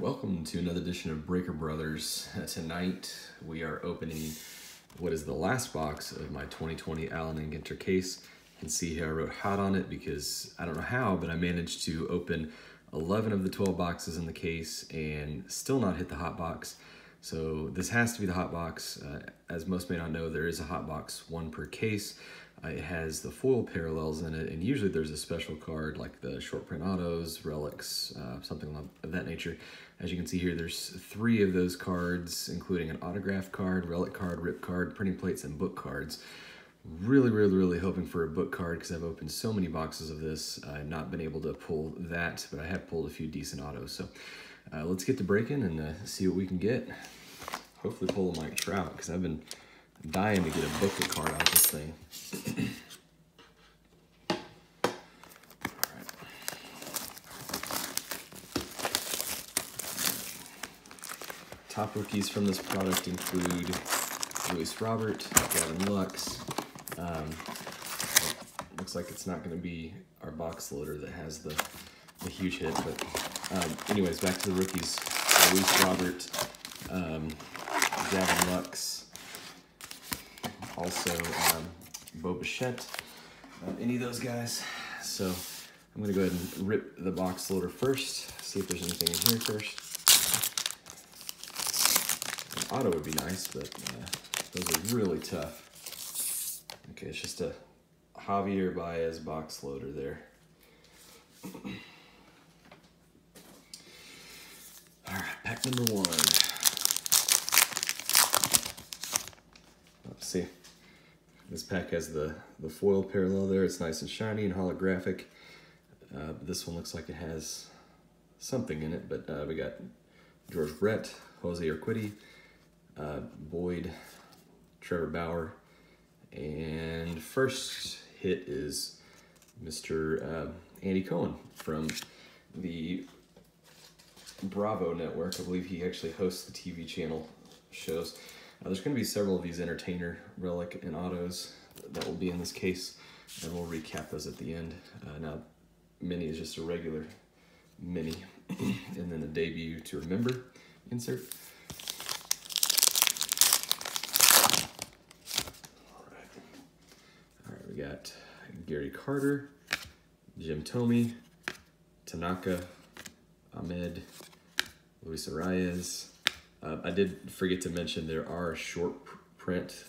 Welcome to another edition of Breaker Brothers. Tonight we are opening what is the last box of my 2020 Allen and Ginter case. Can see here I wrote hot on it because I don't know how, but I managed to open 11 of the 12 boxes in the case and still not hit the hot box. So this has to be the hot box. Uh, as most may not know, there is a hot box, one per case. It has the foil parallels in it, and usually there's a special card like the short print autos, relics, uh, something of that nature. As you can see here, there's three of those cards, including an autograph card, relic card, rip card, printing plates, and book cards. Really, really, really hoping for a book card because I've opened so many boxes of this. I've not been able to pull that, but I have pulled a few decent autos. So uh, let's get to breaking and uh, see what we can get. Hopefully pull a Mike Trout because I've been dying to get a booklet card out of this thing. Top rookies from this product include Luis Robert, Gavin Lux. Um, looks like it's not going to be our box loader that has the, the huge hit, but um, anyways, back to the rookies. Luis Robert, um, Gavin Lux, also um, Bichette, uh, any of those guys. So I'm to go ahead and rip the box loader first, see if there's anything in here first. An auto would be nice, but uh, those are really tough. Okay, it's just a Javier Baez box loader there. All right, pack number one. Let's see. This pack has the, the foil parallel there. It's nice and shiny and holographic. Uh, this one looks like it has something in it, but uh, we got George Brett, Jose Urquidy, uh, Boyd, Trevor Bauer, and first hit is Mr. Uh, Andy Cohen from the Bravo Network. I believe he actually hosts the TV channel shows. Uh, there's going to be several of these entertainer relic and autos that will be in this case, and we'll recap those at the end. Uh, now, mini is just a regular mini, and then a debut to remember insert. All right, we got Gary Carter, Jim Thome, Tanaka, Ahmed, Luis Arraez. Uh, I did forget to mention there are short print,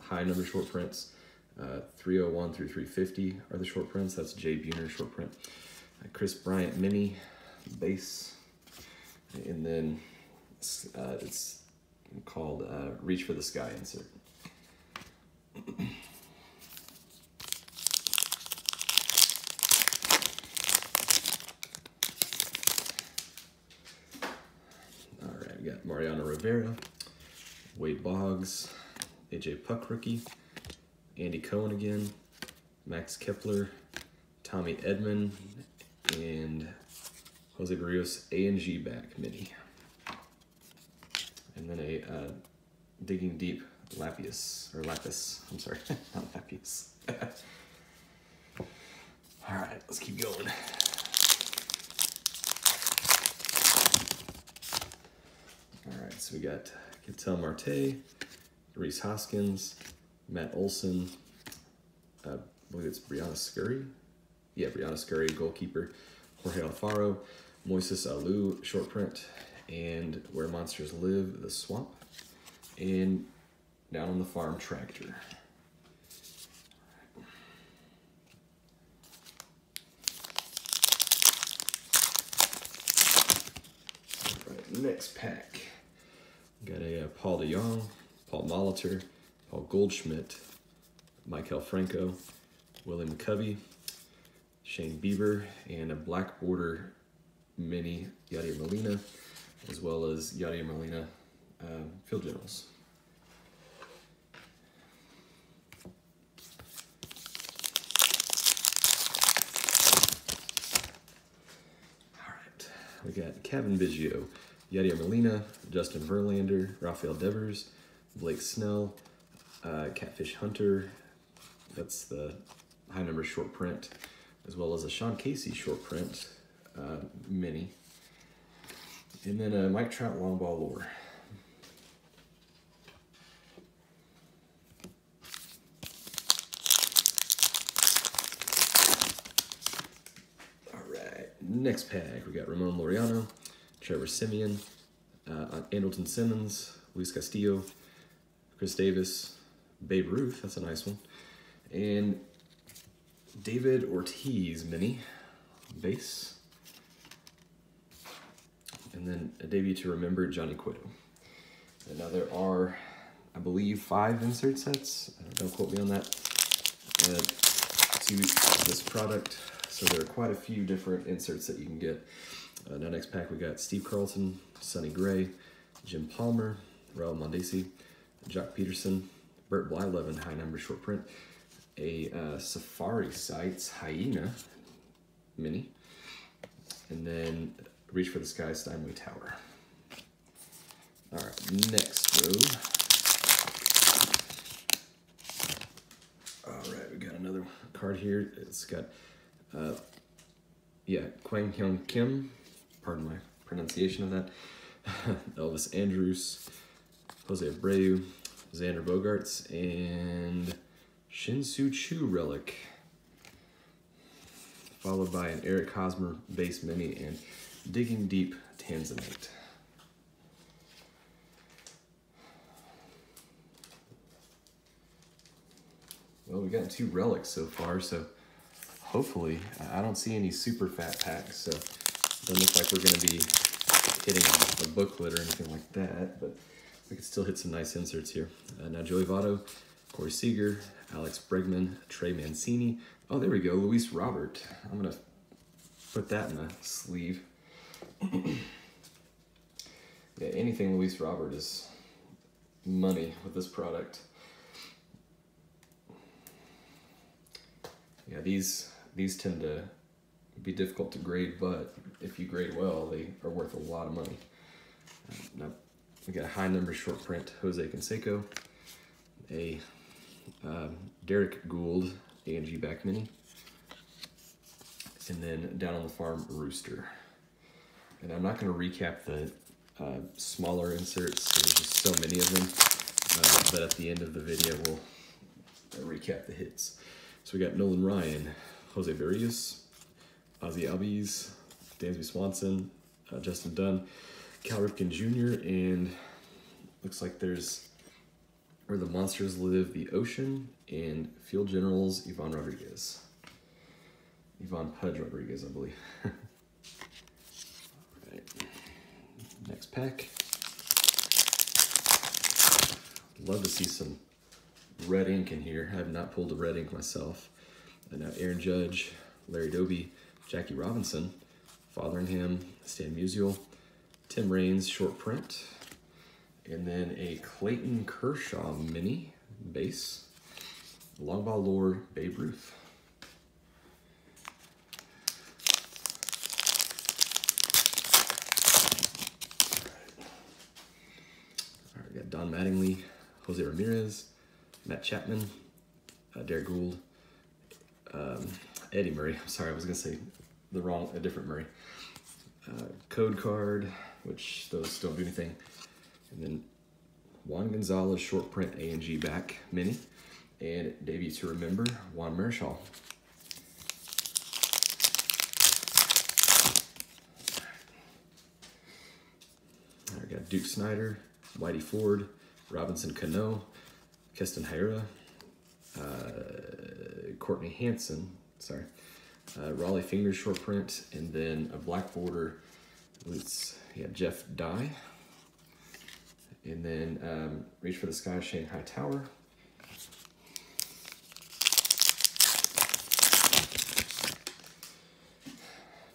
high number short prints. Uh, 301 through 350 are the short prints. That's Jay Buhner short print. Uh, Kris Bryant mini base. And then uh, it's called uh, Reach for the Sky insert. got Mariano Rivera, Wade Boggs, AJ Puk rookie, Andy Cohen again, Max Kepler, Tommy Edman, and Jose Berrios A and G back mini. And then a uh, Digging Deep Lapius, or Lapis, I'm sorry, not Lapis. All right, let's keep going. All right, so we got Ketel Marte, Rhys Hoskins, Matt Olson, uh, I believe it's Briana Scurry. Yeah, Briana Scurry, goalkeeper, Jorge Alfaro, Moises Alou, short print, and Where Monsters Live, The Swamp, and Down on the Farm Tractor. next pack. Got a uh, Paul DeJong, Paul Molitor, Paul Goldschmidt, Maikel Franco, Willie McCovey, Shane Bieber, and a black border mini Yadier Molina, as well as Yadier Molina uh, field generals. All right, we got Kevin Biggio, Yadier Molina, Justin Verlander, Rafael Devers, Blake Snell, uh, Catfish Hunter. That's the high number short print, as well as a Sean Casey short print uh, mini. And then a Mike Trout long ball lure. All right, next pack we got Ramon Laureano, Trevor Simeon, uh, Andrelton Simmons, Luis Castillo, Chris Davis, Babe Ruth, that's a nice one, and David Ortiz mini base. And then a debut to remember Johnny Cueto. And now there are, I believe, five insert sets. Uh, don't quote me on that. Uh, to this product. So there are quite a few different inserts that you can get. Uh, now next pack we got Steve Carlton, Sonny Gray, Jim Palmer, Raul Mondesi, Joc Pederson, Bert Blyleven, high number short print, a uh, Safari Sights Hyena mini, and then Reach for the Sky Steinway Tower. All right, next row. All right, we got another card here. It's got, uh, yeah, Kwang Hyun Kim, pardon my pronunciation of that, Elvis Andrus, Jose Abreu, Xander Bogaerts, and Shin-Soo Choo relic, followed by an Eric Hosmer base mini and Digging Deep Tanzanite. Well, we got two relics so far, so hopefully, I don't see any super fat packs, so doesn't look like we're going to be hitting a booklet or anything like that, but we could still hit some nice inserts here. Uh, now, Joey Votto, Corey Seager, Alex Bregman, Trey Mancini. Oh, there we go, Luis Robert. I'm to put that in the sleeve. yeah, anything Luis Robert is money with this product. Yeah, these these tend to be difficult to grade, but if you grade well, they are worth a lot of money. Now, we got a high number short print Jose Canseco, a um, Derrick Goold A&G back mini, and then down on the farm Rooster. And I'm not going to recap the uh, smaller inserts, there's just so many of them, uh, but at the end of the video we'll recap the hits. So we got Nolan Ryan, Jose Berrios, Ozzie Albies, Dansby Swanson, uh, Justin Dunn, Cal Ripken Jr., and looks like there's Where the Monsters Live, The Ocean, and Field Generals, Ivan Rodriguez. Ivan Pudge Rodriguez, I believe. Next pack. Love to see some red ink in here. I have not pulled a red ink myself. And now Aaron Judge, Larry Doby, Jackie Robinson, Fotheringham, Stan Musial, Tim Raines short print, and then a Clayton Kershaw mini base, long ball lore Babe Ruth. All right, we got Don Mattingly, Jose Ramirez, Matt Chapman, uh, Derrick Goold, um, Eddie Murray. I'm sorry, I was gonna say the wrong, a different Murray. Uh, code card, which those don't do anything. And then Juan Gonzalez short print A and G back mini, and debut to remember Juan Marichal. I got Duke Snider, Whitey Ford, Robinson Cano, Keston Hiura, uh, Courtney Hanson, sorry, uh, Rollie Fingers short print, and then a black border. Let's yeah, Jeff Dye, and then um, Reach for the Sky Shanghai Tower.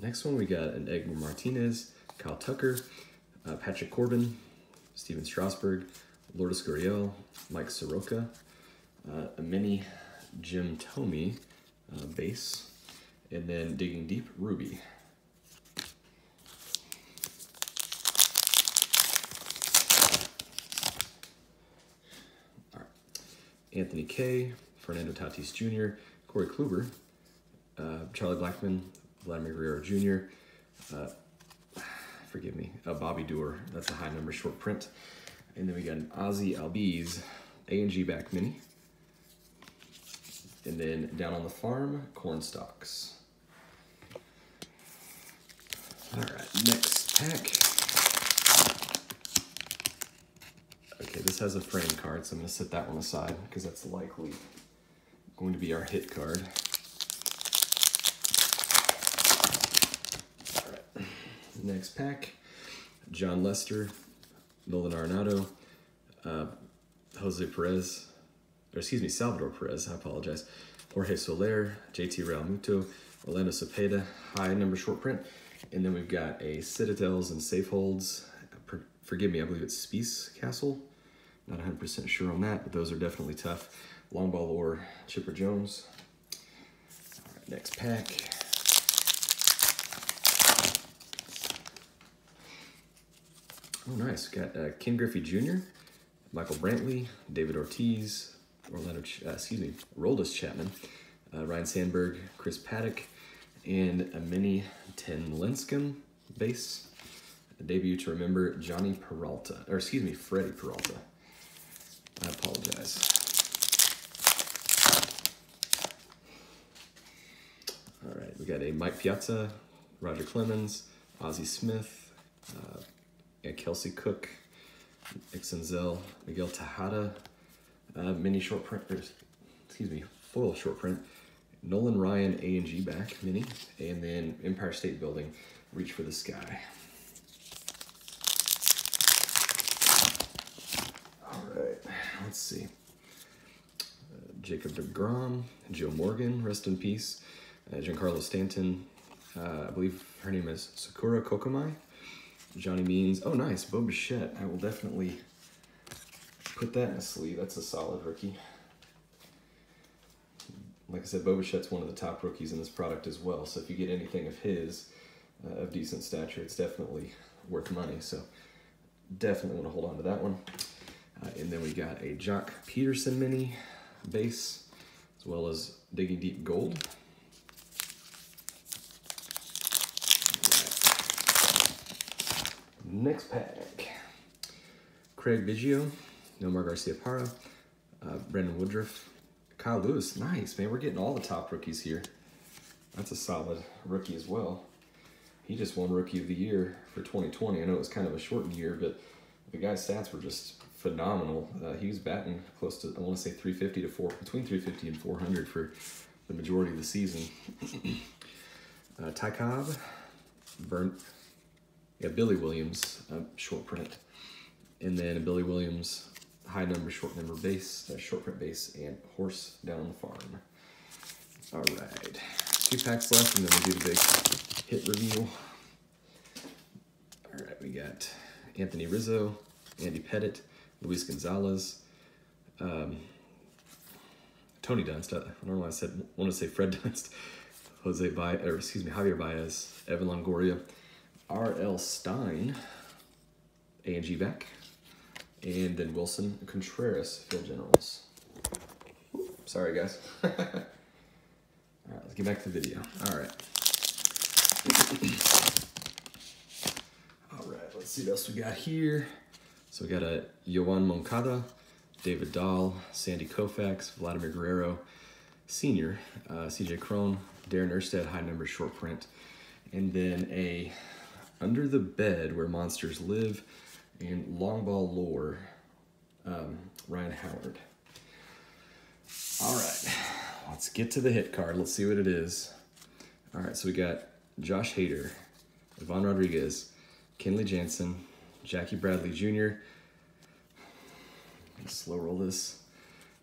Next one we got an Edgar Martinez, Kyle Tucker, uh, Patrick Corbin, Stephen Strasburg, Lourdes Gurriel, Mike Soroka, uh, a mini Jim Thome uh, base, and then Digging Deep Ruby. All right. Anthony Kay, Fernando Tatis Jr., Corey Kluber, uh, Charlie Blackmon, Vladimir Guerrero Jr., uh, forgive me, a Bobby Doerr. That's a high number short print. And then we got an Ozzie Albies A&G back mini. And then down on the farm, corn stalks. All right, next pack. Okay, this has a frame card, so I'm gonna set that one aside because that's likely going to be our hit card. All right, next pack, Jon Lester, Nolan Arenado, uh, Jose Perez, or excuse me, Salvador Perez, I apologize, Jorge Soler, JT Realmuto, Orlando Cepeda, high number short print, and then we've got a Citadels and Safeholds. Forgive me, I believe it's Spice Castle. Not 100% sure on that, but those are definitely tough. Long ball or Chipper Jones. All right, next pack. Oh, nice. Got uh, Ken Griffey Jr., Michael Brantley, David Ortiz, Orlando, uh, excuse me, Roldis Chapman, uh, Ryne Sandberg, Chris Paddack, and a mini Tim Lincecum base. A debut to remember Johnny Peralta, or excuse me, Freddie Peralta. I apologize. All right, we got a Mike Piazza, Roger Clemens, Ozzie Smith, uh, Kelsey Cook, Nick Senzel, Miguel Tejada, uh, mini short print, or, excuse me, foil short print, Nolan Ryan A and G back mini, and then Empire State Building, Reach for the Sky. All right, let's see. Uh, Jacob DeGrom, Joe Morgan, rest in peace. Uh, Giancarlo Stanton, uh, I believe her name is Sakura Kokumai. Johnny Means, oh nice, Bo Bichette. I will definitely put that in a sleeve. That's a solid rookie like I said, Bo Bichette's one of the top rookies in this product as well. So if you get anything of his, uh, of decent stature, it's definitely worth money. So definitely want to hold on to that one. Uh, and then we got a Joc Pederson mini base, as well as Digging Deep Gold. Next pack. Craig Biggio, Nomar Garciaparra, uh, Brandon Woodruff, Kyle Lewis, nice, man. We're getting all the top rookies here. That's a solid rookie as well. He just won Rookie of the Year for 2020. I know it was kind of a shortened year, but the guy's stats were just phenomenal. Uh, he was batting close to, I want to say 350 to 4, between 350 and 400 for the majority of the season. uh, Ty Cobb, Burn, yeah, Billy Williams, uh, short print. And then Billy Williams high number, short number base, uh, short print base, and horse down the farm. All right, two packs left, and then we'll do the big hit reveal. All right, we got Anthony Rizzo, Andy Pettitte, Luis Gonzalez, um, Tony Dunst. I don't know why I said want to say Fred Dunst, Jose Baez, or excuse me, Javier Baez, Evan Longoria, R.L. Stine, A&G back, and then Willson Contreras, Field Generals. Sorry, guys. All right, let's get back to the video. All right. All right, let's see what else we got here. So we got a Yoan Moncada, David Dahl, Sandy Koufax, Vladimir Guerrero, Senior, uh, CJ Cron, Darren Erstad, high number short print, and then a Under the Bed Where Monsters Live, and long ball lore, um, Ryan Howard. All right, let's get to the hit card. Let's see what it is. All right, so we got Josh Hader, Ivan Rodriguez, Kenley Jansen, Jackie Bradley Jr., slow roll this,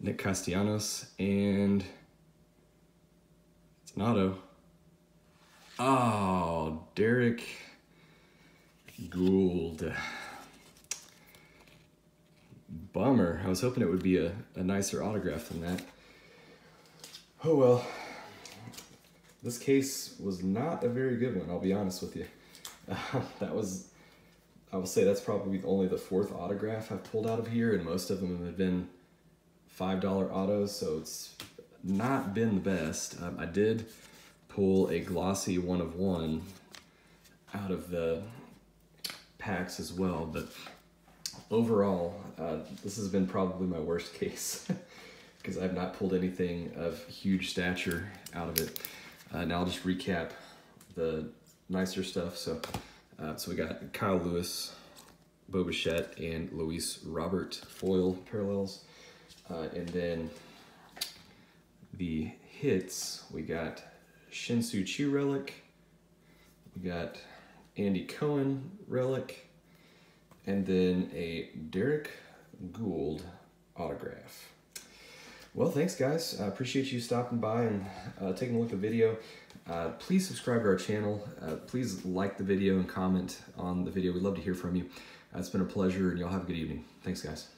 Nick Castellanos, and it's an auto. Oh, Derrick Goold. Bummer. I was hoping it would be a, a nicer autograph than that. Oh well. This case was not a very good one, I'll be honest with you. Uh, that was, I will say that's probably only the fourth autograph I've pulled out of here, and most of them have been $5 autos, so it's not been the best. Um, I did pull a glossy one of one out of the packs as well. But overall, uh, this has been probably my worst case because I've not pulled anything of huge stature out of it. Uh, now I'll just recap the nicer stuff. So, uh, so we got Kyle Lewis, Bo Bichette, and Luis Robert foil parallels. Uh, and then the hits, we got Shin-Soo Choo relic, we got Andy Cohen relic, and then a Derrick Goold autograph. Well, thanks guys. I appreciate you stopping by and uh, taking a look at the video. Uh, please subscribe to our channel. Uh, please like the video and comment on the video. We'd love to hear from you. Uh, it's been a pleasure and y'all have a good evening. Thanks guys.